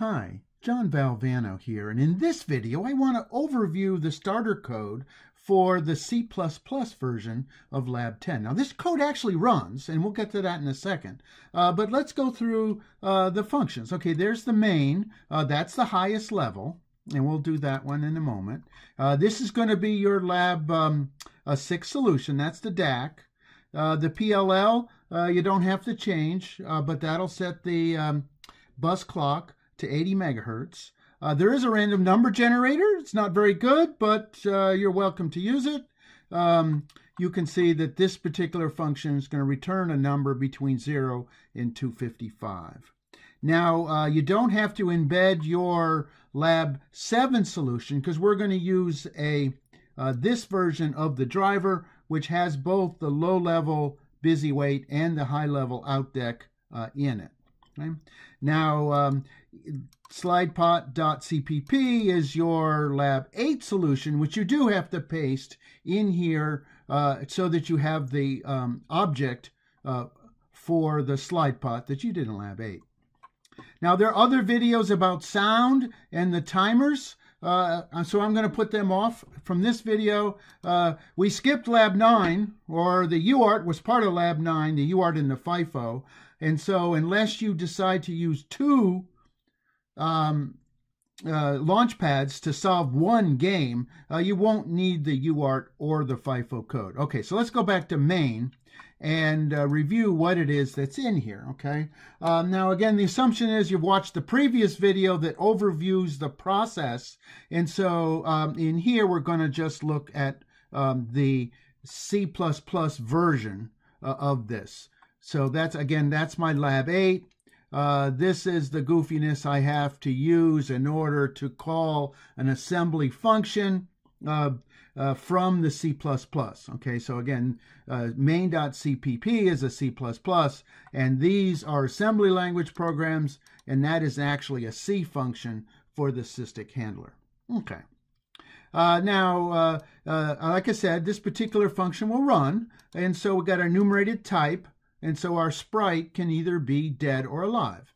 Hi, John Valvano here, and in this video I want to overview the starter code for the C++ version of Lab 10. Now this code actually runs, and we'll get to that in a second, uh, but let's go through uh, the functions. Okay, there's the main, uh, that's the highest level, and we'll do that one in a moment. Uh, this is going to be your Lab um, 6 solution, that's the DAC. Uh, the PLL, uh, you don't have to change, but that'll set the um, bus clock to 80 megahertz. Uh, there is a random number generator. It's not very good, but uh, you're welcome to use it. Um, you can see that this particular function is going to return a number between 0 and 255. Now, uh, you don't have to embed your Lab 7 solution because we're going to use a uh, this version of the driver, which has both the low-level busy wait and the high-level OutDec uh, in it. Okay? Now, um, slidepot.cpp is your lab 8 solution, which you do have to paste in here uh, so that you have the um, object uh, for the slidepot that you did in lab 8. Now, there are other videos about sound and the timers. Uh, so I'm going to put them off from this video. Uh, we skipped Lab 9, or the UART was part of Lab 9, the UART and the FIFO. And so unless you decide to use two um, uh, launch pads to solve one game, uh, you won't need the UART or the FIFO code. Okay, so let's go back to main and uh, review what it is that's in here, okay? Um, now, again, the assumption is you've watched the previous video that overviews the process. And so um, in here, we're going to just look at um, the C++ version uh, of this. So that's, again, that's my lab 8. Uh, this is the goofiness I have to use in order to call an assembly function uh, uh, from the C++. Okay, so again, uh, main.cpp is a C++, and these are assembly language programs, and that is actually a C function for the SysTick handler. Okay. Uh, now, uh, uh, like I said, this particular function will run, and so we got our enumerated type, and so our sprite can either be dead or alive.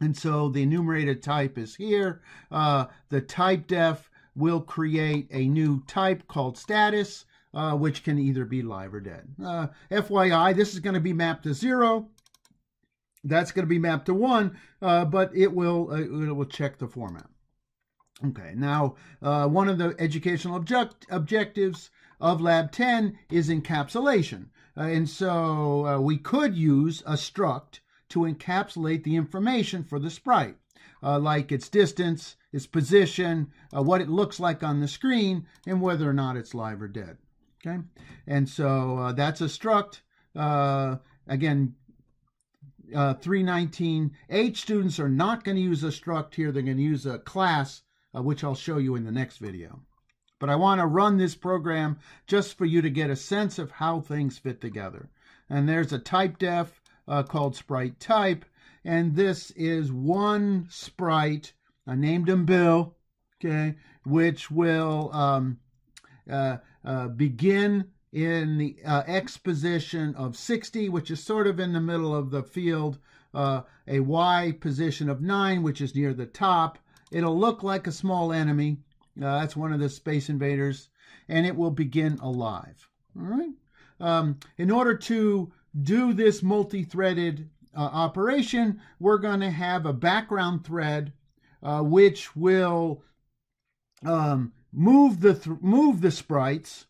And so the enumerated type is here. Uh, the type def will create a new type called status, uh, which can either be live or dead. Uh, FYI, this is going to be mapped to zero. That's going to be mapped to one, uh, but it will uh, it will check the format. Okay, now uh, one of the educational object objectives of Lab 10 is encapsulation. Uh, and so uh, we could use a struct to encapsulate the information for the sprite, uh, like its distance, its position, uh, what it looks like on the screen, and whether or not it's live or dead. Okay, and so uh, that's a struct. Uh, again, 319H students are not going to use a struct here. They're going to use a class, which I'll show you in the next video. But I want to run this program just for you to get a sense of how things fit together. And there's a type def uh, called sprite type. And this is one sprite. I named him Bill, okay, which will um, uh, uh, begin in the uh, X position of 60, which is sort of in the middle of the field, uh, a Y position of 9, which is near the top. It'll look like a small enemy, uh, that's one of the Space Invaders, and it will begin alive. All right. Um, in order to do this multi-threaded uh, operation, we're going to have a background thread uh, which will um, move the th move the sprites.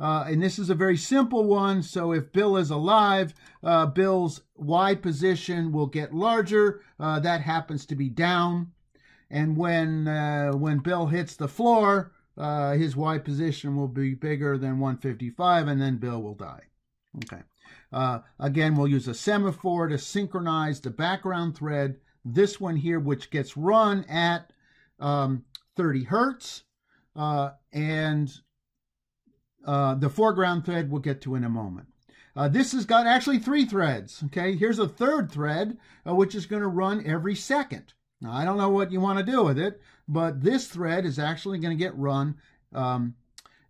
Uh, and this is a very simple one. So if Bill is alive, uh, Bill's Y position will get larger. Uh, that happens to be down. And when uh, when Bill hits the floor, uh, his Y position will be bigger than 155, and then Bill will die. Okay. Uh, again, we'll use a semaphore to synchronize the background thread. This one here, which gets run at um, 30 hertz, uh, and uh, the foreground thread we'll get to in a moment. Uh, this has got actually three threads. Okay, here's a third thread, uh, which is going to run every second. Now, I don't know what you want to do with it, but this thread is actually going to get run um,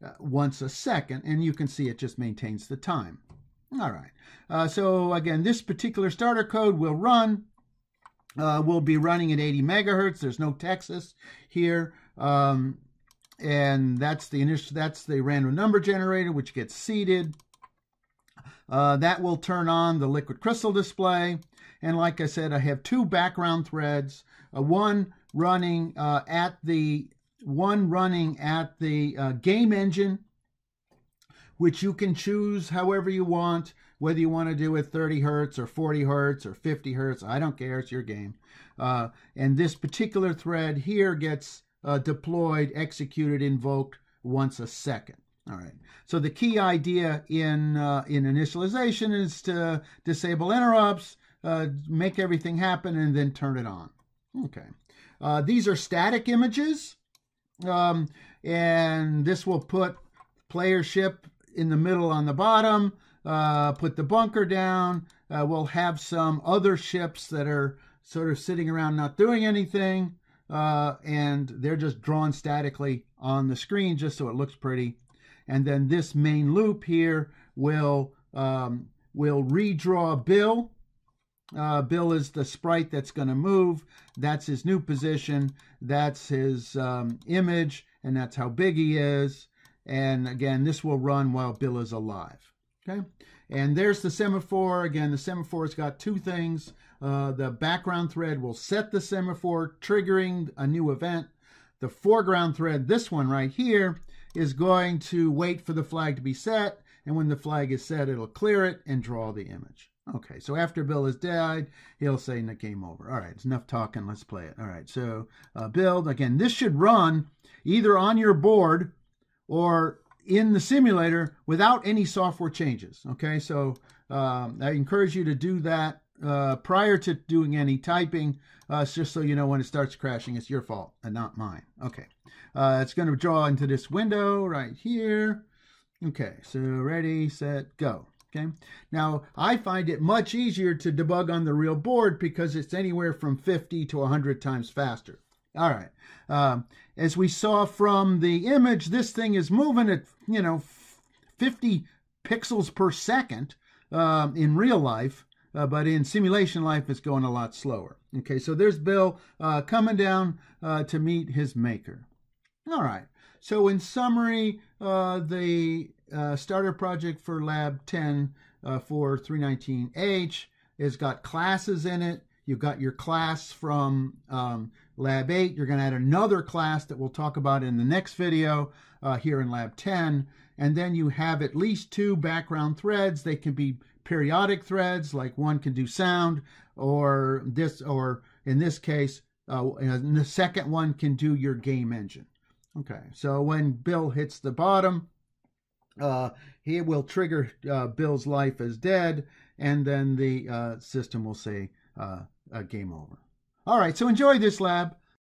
uh, once a second, and you can see it just maintains the time. All right. Uh, so again, this particular starter code will run. uh, will be running at 80 megahertz. There's no Texas here. Um, and that's the initial that's the random number generator which gets seeded uh, that will turn on the liquid crystal display and like i said i have two background threads uh, one running uh, at the one running at the uh, game engine which you can choose however you want whether you want to do it 30 hertz or 40 hertz or 50 hertz i don't care it's your game uh, and this particular thread here gets deployed, executed, invoked once a second. All right. So the key idea in uh, in initialization is to disable interrupts, uh, make everything happen, and then turn it on. Okay. Uh, these are static images, um, and this will put player ship in the middle on the bottom. Uh, put the bunker down. Uh, we'll have some other ships that are sort of sitting around not doing anything uh, and they're just drawn statically on the screen just so it looks pretty. And then this main loop here will um, will redraw Bill. Uh, Bill is the sprite that's going to move. That's his new position. That's his um, image, and that's how big he is. And again, this will run while Bill is alive. Okay. And there's the semaphore. Again, the semaphore's got two things. Uh, the background thread will set the semaphore, triggering a new event. The foreground thread, this one right here, is going to wait for the flag to be set. And when the flag is set, it'll clear it and draw the image. Okay, so after Bill has died, he'll say the game over. All right, it's enough talking. Let's play it. All right, so uh, build. Again, this should run either on your board or in the simulator without any software changes. Okay, so um, I encourage you to do that uh, prior to doing any typing. Uh, just so you know when it starts crashing, it's your fault and not mine. Okay, uh, it's going to draw into this window right here. Okay, so ready, set, go. Okay, now I find it much easier to debug on the real board because it's anywhere from 50 to 100 times faster. All right. Um, as we saw from the image, this thing is moving at, you know, 50 pixels per second um, in real life, uh, but in simulation life, it's going a lot slower. Okay, so there's Bill uh, coming down uh, to meet his maker. All right. So in summary, uh, the uh, starter project for Lab 10 uh, for 319H has got classes in it. You've got your class from um, Lab 8. You're going to add another class that we'll talk about in the next video here in Lab 10. And then you have at least two background threads. They can be periodic threads, like one can do sound, or this, or in this case, uh, and the second one can do your game engine. Okay, so when Bill hits the bottom, uh, he will trigger uh, Bill's life as dead, and then the uh, system will say uh, game over. All right, so enjoy this lab.